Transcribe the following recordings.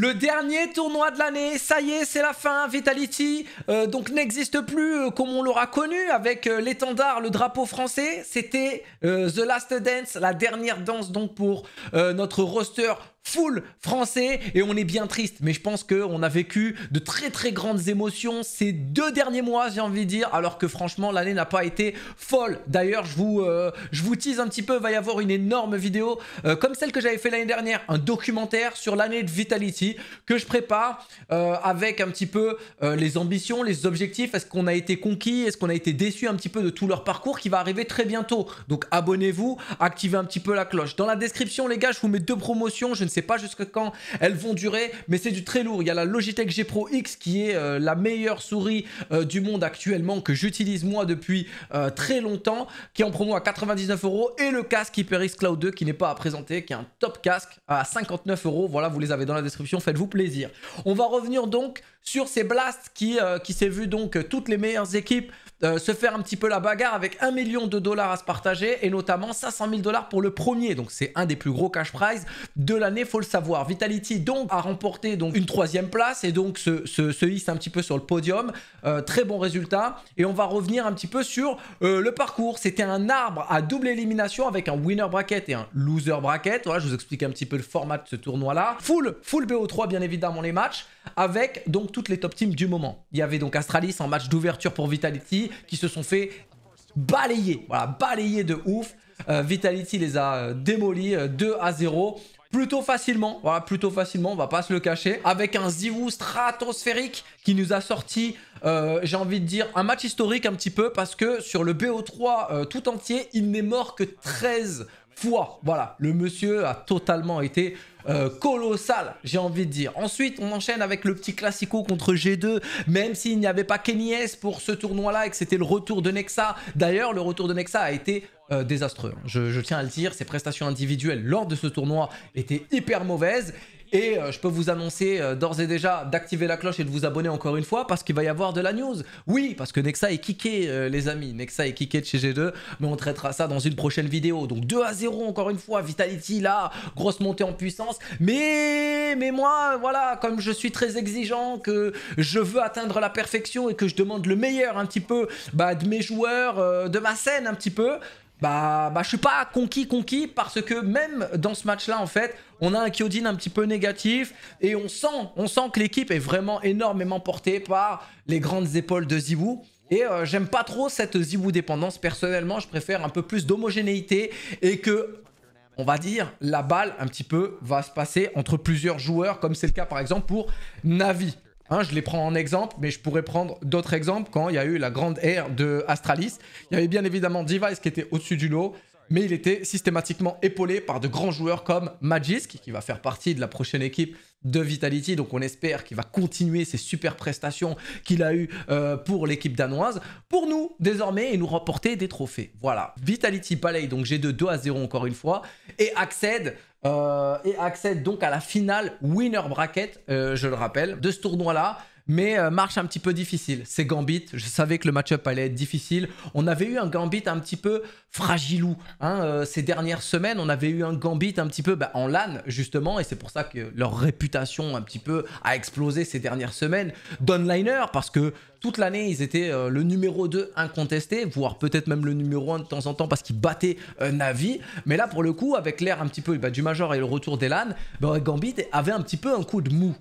Le dernier tournoi de l'année, ça y est, c'est la fin. Vitality euh, donc n'existe plus euh, comme on l'aura connu avec euh, l'étendard, le drapeau français. C'était The Last Dance, la dernière danse donc pour notre roster full français et on est bien triste. Mais je pense qu'on a vécu de très très grandes émotions ces deux derniers mois, j'ai envie de dire, alors que franchement l'année n'a pas été folle. D'ailleurs, je vous euh, vous tease un petit peu, va y avoir une énorme vidéo euh, comme celle que j'avais fait l'année dernière, un documentaire sur l'année de Vitality que je prépare euh, avec un petit peu les ambitions, les objectifs, est-ce qu'on a été conquis, est-ce qu'on a été déçu un petit peu de tout leur parcours qui va arriver très bientôt? Donc abonnez-vous, activez un petit peu la cloche. Dans la description les gars, je vous mets deux promotions, ne sais pas jusqu'à quand elles vont durer, mais c'est du très lourd. Il y a la Logitech G Pro X qui est euh, la meilleure souris euh, du monde actuellement que j'utilise moi depuis euh, très longtemps, qui est en promo à 99 euros, et le casque HyperX Cloud 2 qui n'est pas à présenter, qui est un top casque à 59 euros. Voilà, vous les avez dans la description, faites-vous plaisir. On va revenir donc sur ces blasts qui, qui s'est vu donc toutes les meilleures équipes euh, se faire un petit peu la bagarre avec un million de dollars à se partager et notamment 500 000 dollars pour le premier. Donc c'est un des plus gros cash prize de l'année, faut le savoir. Vitality donc a remporté donc une troisième place et donc se, se, hisse un petit peu sur le podium. Euh, très bon résultat. Et on va revenir un petit peu sur euh, le parcours. C'était un arbre à double élimination avec un winner bracket et un loser bracket. Voilà, je vous explique un petit peu le format de ce tournoi là. Full, full BO3 bien évidemment les matchs avec donc toutes les top teams du moment. Il y avait donc Astralis en match d'ouverture pour Vitality qui se sont fait balayer, voilà, balayer de ouf. Euh, Vitality les a euh, démolis 2 euh, à 0 plutôt facilement, voilà, plutôt facilement, on va pas se le cacher, avec un Zivu stratosphérique qui nous a sorti, j'ai envie de dire, un match historique un petit peu, parce que sur le BO3 tout entier, il n'est mort que 13 fois. Voilà, le monsieur a totalement été euh, colossal, j'ai envie de dire. Ensuite, on enchaîne avec le petit classico contre G2, même s'il n'y avait pas Kenny S pour ce tournoi-là et que c'était le retour de Nexa. D'ailleurs, le retour de Nexa a été euh, désastreux. Je, je, tiens à le dire, ses prestations individuelles lors de ce tournoi étaient hyper mauvaises. Et euh, je peux vous annoncer euh, d'ores et déjà d'activer la cloche et de vous abonner encore une fois parce qu'il va y avoir de la news. Oui, parce que Nexa est kické, euh, les amis. Nexa est kické de chez G2, mais on traitera ça dans une prochaine vidéo. Donc 2 à 0 encore une fois. Vitality là, grosse montée en puissance. Mais, moi, voilà, comme je suis très exigeant, que je veux atteindre la perfection et que je demande le meilleur un petit peu bah, de mes joueurs, de ma scène un petit peu bah, bah je suis pas conquis conquis parce que même dans ce match là en fait on a un Kyodin un petit peu négatif et on sent, que l'équipe est vraiment énormément portée par les grandes épaules de Zibou et euh, j'aime pas trop cette Zibou dépendance personnellement je préfère un peu plus d'homogénéité et que on va dire, la balle un petit peu va se passer entre plusieurs joueurs, comme c'est le cas par exemple pour Navi. Hein, je les prends en exemple, mais je pourrais prendre d'autres exemples quand il y a eu la grande ère de Astralis. Il y avait bien évidemment Device qui était au-dessus du lot, mais il était systématiquement épaulé par de grands joueurs comme Magisk, qui va faire partie de la prochaine équipe de Vitality. Donc on espère qu'il va continuer ses super prestations qu'il a eues euh, pour l'équipe danoise, pour nous désormais et nous remporter des trophées. Voilà, Vitality balaye donc G2 2 à 0 encore une fois et accède et accède donc à la finale winner bracket, euh, je le rappelle, de ce tournoi-là. Mais euh, marche un petit peu difficile. C'est Gambit. Je savais que le match-up allait être difficile. On avait eu un Gambit un petit peu fragilou. Hein, ces dernières semaines, on avait eu un Gambit un petit peu bah, en LAN, justement. Et c'est pour ça que leur réputation un petit peu a explosé ces dernières semaines. Donliner, parce que toute l'année, ils étaient euh, le numéro 2 incontesté, voire peut-être même le numéro 1 de temps en temps parce qu'ils battaient euh, Navi. Mais là, pour le coup, avec l'air un petit peu bah, du Major et le retour d'Elan, bah, Gambit avait un petit peu un coup de mou.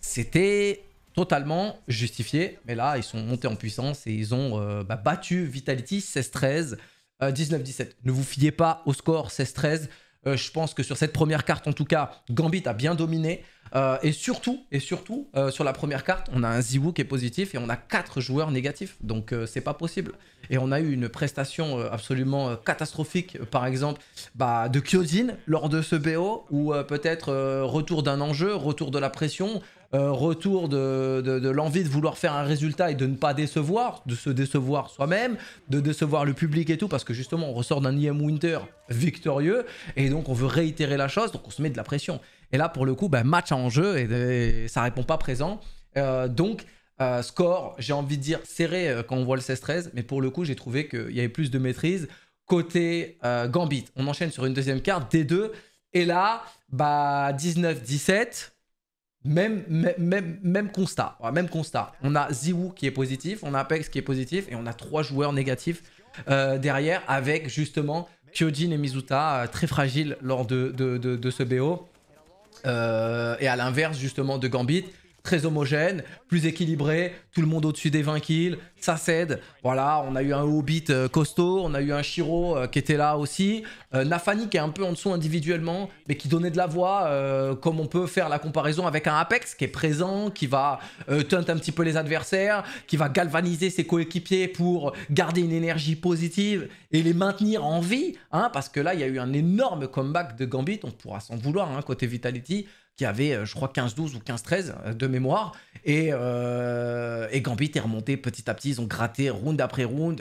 C'était totalement justifié. Mais là, ils sont montés en puissance et ils ont euh, bah, battu Vitality 16-13, 19-17. Ne vous fiez pas au score 16-13. je pense que sur cette première carte, en tout cas, Gambit a bien dominé. Euh, et surtout, et surtout euh, sur la première carte, on a un Ziwu qui est positif et on a quatre joueurs négatifs. Donc euh, c'est pas possible. Et on a eu une prestation absolument catastrophique, par exemple, bah, de Kyojin lors de ce BO, ou peut-être retour d'un enjeu, retour de la pression, retour de, l'envie de vouloir faire un résultat et de ne pas décevoir, de se décevoir soi-même, de décevoir le public et tout, parce que justement on ressort d'un IM Winter victorieux, et donc on veut réitérer la chose, donc on se met de la pression. Et là, pour le coup, ben, match en jeu et, ça répond pas présent. Euh, donc, euh, score, j'ai envie de dire serré euh, quand on voit le 16-13, mais pour le coup, j'ai trouvé qu'il y avait plus de maîtrise. Côté Gambit, on enchaîne sur une deuxième carte, D2, et là, bah, 19-17. Même, même, constat. Même constat. On a Ziwu qui est positif, on a Apex qui est positif, et on a trois joueurs négatifs euh, derrière, avec justement Kyojin et Mizuta euh, très fragiles lors de, de, ce BO. Euh, et à l'inverse, justement, de Gambit, très homogène, plus équilibré, tout le monde au-dessus des 20 kills, ça cède. Voilà, on a eu un Hobbit euh, costaud, on a eu un Shiro euh, qui était là aussi, euh, Nafani qui est un peu en dessous individuellement, mais qui donnait de la voix, comme on peut faire la comparaison avec un Apex qui est présent, qui va tenter un petit peu les adversaires, qui va galvaniser ses coéquipiers pour garder une énergie positive et les maintenir en vie, hein, parce que là, il y a eu un énorme comeback de Gambit, on pourra s'en vouloir, hein, côté Vitality qui avait, euh, je crois, 15-12 ou 15-13 euh, de mémoire. Et, euh, et, Gambit est remonté petit à petit. Ils ont gratté round après round.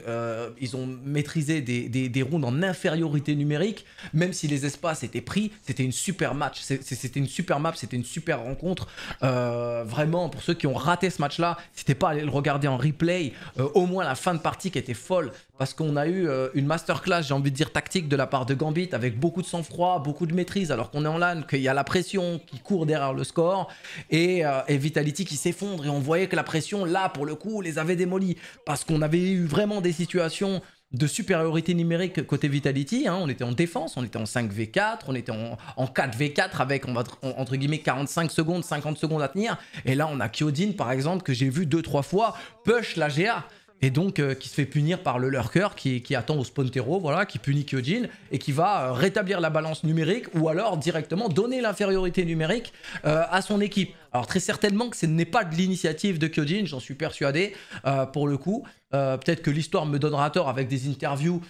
ils ont maîtrisé des, des, rounds en infériorité numérique. Même si les espaces étaient pris, c'était une super match. C'était une super map, c'était une super rencontre. vraiment, pour ceux qui ont raté ce match-là, n'hésitez pas aller le regarder en replay. au moins la fin de partie qui était folle parce qu'on a eu euh, une masterclass, j'ai envie de dire tactique de la part de Gambit avec beaucoup de sang-froid, beaucoup de maîtrise, alors qu'on est en LAN, qu'il y a la pression qui court derrière le score et, euh, Vitality qui s'effondre et on voyait que la pression là pour le coup les avait démolis parce qu'on avait eu vraiment des situations de supériorité numérique côté Vitality. Hein. On était en défense, on était en 5v4, on était en, 4v4 avec, entre guillemets, 45 secondes, 50 secondes à tenir. Et là, on a Kyodin, par exemple, que j'ai vu deux, trois fois, push la GA et donc euh, qui se fait punir par le lurker qui, attend au Spontero, voilà, qui punit Kyojin et qui va euh, rétablir la balance numérique ou alors directement donner l'infériorité numérique euh, à son équipe. Alors très certainement que ce n'est pas de l'initiative de Kyojin, j'en suis persuadé pour le coup. Peut-être que l'histoire me donnera tort avec des interviews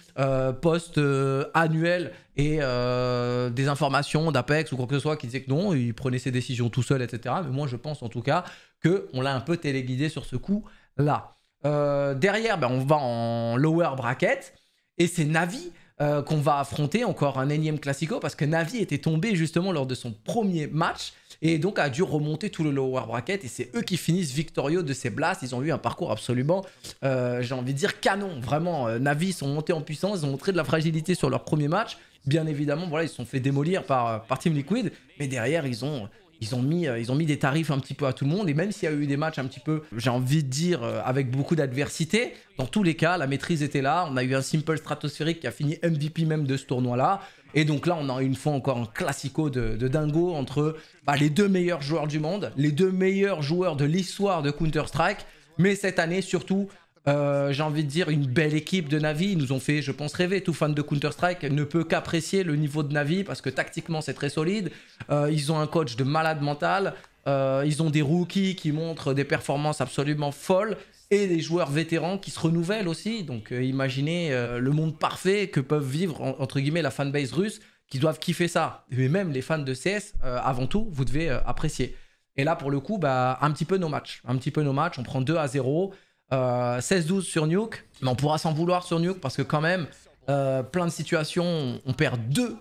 post-annuelles et des informations d'Apex ou quoi que ce soit qui disaient que non, il prenait ses décisions tout seul, etc. Mais moi je pense en tout cas qu'on l'a un peu téléguidé sur ce coup-là. Euh, derrière, ben, on va en lower bracket. Et c'est Navi euh, qu'on va affronter, encore un énième classico, parce que Navi était tombé justement lors de son premier match. Et donc a dû remonter tout le lower bracket. Et c'est eux qui finissent victorieux de ces blasts. Ils ont eu un parcours absolument, euh, j'ai envie de dire, canon. Vraiment, Navi sont montés en puissance. Ils ont montré de la fragilité sur leur premier match. Bien évidemment, voilà, ils se sont fait démolir par, par Team Liquid. Mais derrière, ils ont ils ont, mis, euh, ils ont mis des tarifs un petit peu à tout le monde. Et même s'il y a eu des matchs un petit peu, j'ai envie de dire, euh, avec beaucoup d'adversité, dans tous les cas, la maîtrise était là. On a eu un simple stratosphérique qui a fini MVP même de ce tournoi-là. Et donc là, on a une fois encore un classico de, dingo entre bah, les deux meilleurs joueurs du monde, les deux meilleurs joueurs de l'histoire de Counter-Strike. Mais cette année, surtout, euh, j'ai envie de dire, une belle équipe de Navi. Ils nous ont fait, je pense, rêver. Tout fan de Counter-Strike ne peut qu'apprécier le niveau de Navi parce que tactiquement, c'est très solide. Euh, ils ont un coach de malade mental. Euh, ils ont des rookies qui montrent des performances absolument folles et des joueurs vétérans qui se renouvellent aussi. Donc imaginez le monde parfait que peuvent vivre, entre guillemets, la fanbase russe qui doivent kiffer ça. Mais même les fans de CS, avant tout, vous devez apprécier. Et là, pour le coup, bah, un petit peu nos matchs. Un petit peu nos matchs. On prend 2 à 0. 16-12 euh, sur Nuke, mais on pourra s'en vouloir sur Nuke parce que quand même, euh, plein de situations, on perd 2,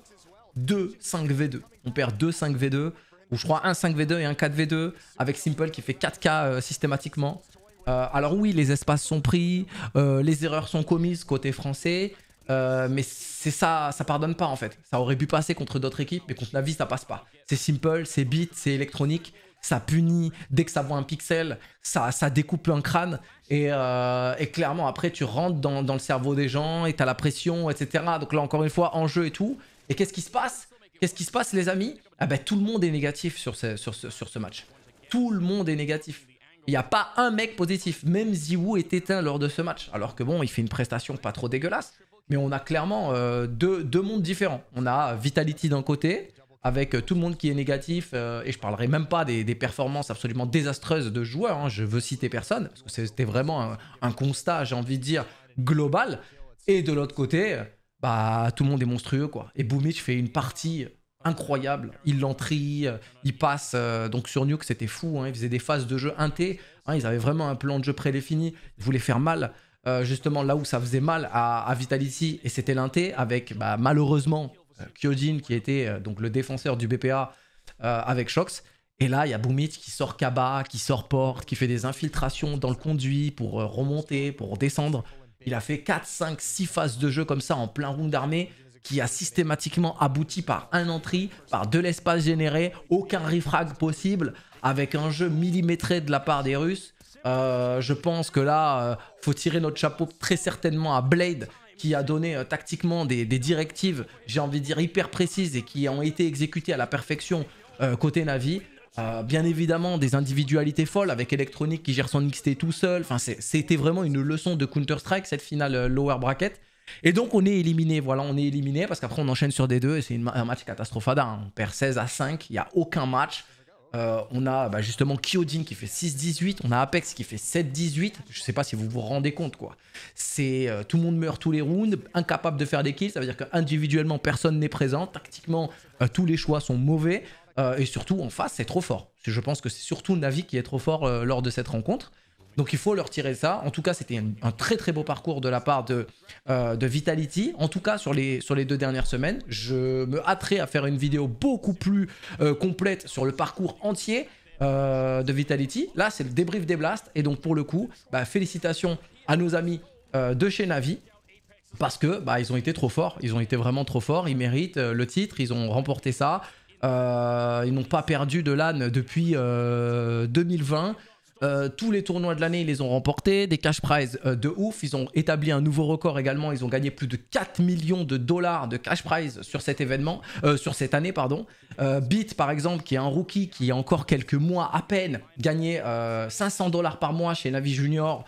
2 5v2. On perd 2 5v2, ou je crois un 5v2 et un 4v2, avec Simple qui fait 4k euh, systématiquement. alors oui, les espaces sont pris, les erreurs sont commises côté français, mais c'est ça, ça pardonne pas en fait. Ça aurait pu passer contre d'autres équipes, mais contre la vie ça passe pas. C'est simple, c'est beat, c'est électronique ça punit, dès que ça voit un pixel, ça, découpe un crâne. Et, euh, clairement, après, tu rentres dans, le cerveau des gens et tu as la pression, etc. Donc là, encore une fois, en jeu et tout. Et qu'est-ce qui se passe? Qu'est-ce qui se passe, les amis? Ah ben, Tout le monde est négatif sur ce match. Tout le monde est négatif. Il n'y a pas un mec positif. Même Ziwu est éteint lors de ce match. Alors que bon, il fait une prestation pas trop dégueulasse. Mais on a clairement euh, deux, deux mondes différents. On a Vitality d'un côté, avec euh, tout le monde qui est négatif, euh, et je parlerai même pas des, performances absolument désastreuses de joueurs, hein, je veux citer personne, parce que c'était vraiment un, constat, j'ai envie de dire, global. Et de l'autre côté, bah tout le monde est monstrueux, quoi. Et Boomich fait une partie incroyable, il l'entrie, il passe, euh, donc sur Nuke c'était fou, hein, il faisait des phases de jeu inté, hein, ils avaient vraiment un plan de jeu prédéfini, ils voulaient faire mal, justement là où ça faisait mal à, Vitality, et c'était l'inté, avec bah, malheureusement euh, Kyojin qui était euh, donc le défenseur du BPA euh, avec Shox. Et là, il y a Boomit qui sort Kaba, qui sort Porte, qui fait des infiltrations dans le conduit pour remonter, pour descendre. Il a fait 4, 5, 6 phases de jeu comme ça en plein round d'armée qui a systématiquement abouti par un entrée, par de l'espace généré, aucun refrag possible, avec un jeu millimétré de la part des Russes. Euh, je pense que là, euh, faut tirer notre chapeau très certainement à Blade, qui a donné euh, tactiquement des, directives, j'ai envie de dire hyper précises et qui ont été exécutées à la perfection côté Navi. bien évidemment, des individualités folles avec Electronic qui gère son XT tout seul. Enfin, c'était vraiment une leçon de Counter-Strike, cette finale lower bracket. Et donc on est éliminé, voilà, on est éliminé parce qu'après on enchaîne sur des deux et c'est un match catastrophada. Hein. On perd 16 à 5, il n'y a aucun match. Euh, on a bah, justement Kyojin qui fait 6-18, on a Apex qui fait 7-18. Je sais pas si vous vous rendez compte quoi. C'est euh, tout le monde meurt tous les rounds, incapable de faire des kills. Ça veut dire qu'individuellement personne n'est présent. Tactiquement, euh, tous les choix sont mauvais. et surtout en face, c'est trop fort. Je pense que c'est surtout Navi qui est trop fort lors de cette rencontre. Donc il faut leur tirer ça. En tout cas, c'était un, très très beau parcours de la part de, euh, Vitality. En tout cas, sur les, deux dernières semaines, je me hâterai à faire une vidéo beaucoup plus euh, complète sur le parcours entier euh, de Vitality. Là, c'est le débrief des blasts. Et donc pour le coup, bah, félicitations à nos amis de chez Navi. Parce que bah, ils ont été trop forts, ils ont été vraiment trop forts, ils méritent le titre, ils ont remporté ça. ils n'ont pas perdu de LAN depuis 2020. Euh, tous les tournois de l'année, ils les ont remportés, des cash prizes euh, de ouf. Ils ont établi un nouveau record également. Ils ont gagné plus de 4 millions de dollars de cash prize sur cet événement, euh, sur cette année, pardon. Beat, par exemple, qui est un rookie qui a encore quelques mois à peine gagné 500 dollars par mois chez Navi Junior.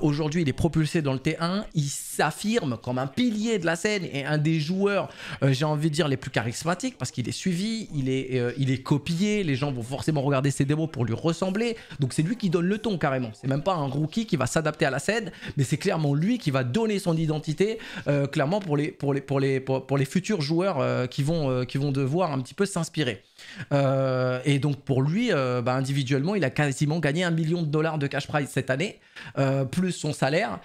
Aujourd'hui, il est propulsé dans le T1. Il s'affirme comme un pilier de la scène et un des joueurs, j'ai envie de dire, les plus charismatiques parce qu'il est suivi, il est, il est copié. Les gens vont forcément regarder ses démos pour lui ressembler. Donc c'est lui qui donne le ton carrément. C'est même pas un rookie qui va s'adapter à la scène, mais c'est clairement lui qui va donner son identité, euh, clairement pour les, pour les, pour les, pour, les futurs joueurs euh, qui, vont, euh, qui vont devoir un petit peu s'inspirer. et donc pour lui, bah, individuellement, il a quasiment gagné un million de dollars de cash prize cette année, plus son salaire,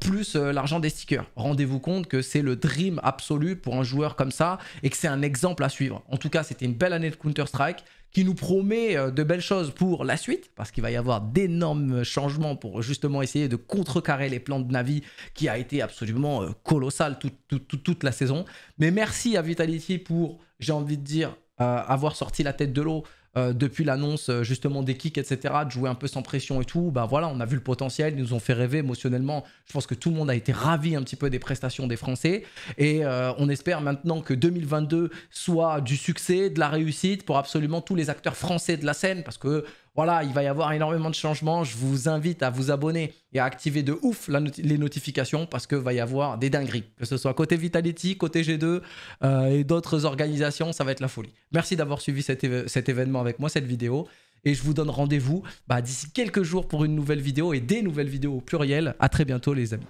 plus l'argent des stickers. Rendez-vous compte que c'est le dream absolu pour un joueur comme ça et que c'est un exemple à suivre. En tout cas, c'était une belle année de Counter-Strike qui nous promet euh, de belles choses pour la suite, parce qu'il va y avoir d'énormes changements pour justement essayer de contrecarrer les plans de Navi, qui a été absolument euh, colossal toute la saison. Mais merci à Vitality pour, j'ai envie de dire, euh, avoir sorti la tête de l'eau euh, depuis l'annonce euh, justement des kicks, etc., de jouer un peu sans pression et tout, bah voilà, on a vu le potentiel, ils nous ont fait rêver émotionnellement. Je pense que tout le monde a été ravi un petit peu des prestations des Français et euh, on espère maintenant que 2022 soit du succès, de la réussite pour absolument tous les acteurs français de la scène parce que voilà, il va y avoir énormément de changements. Je vous invite à vous abonner et à activer de ouf les notifications parce que va y avoir des dingueries. Que ce soit côté Vitality, côté G2 euh, et d'autres organisations, ça va être la folie. Merci d'avoir suivi cet, événement avec moi, cette vidéo. Et je vous donne rendez-vous bah, d'ici quelques jours pour une nouvelle vidéo et des nouvelles vidéos au pluriel. À très bientôt les amis.